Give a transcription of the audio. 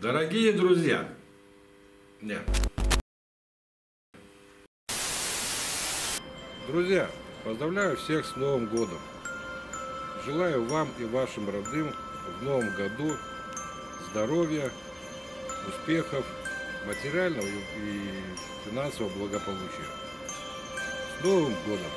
Дорогие друзья, нет. Друзья, поздравляю всех с Новым годом. Желаю вам и вашим родным в новом году здоровья, успехов, материального и финансового благополучия. С Новым годом!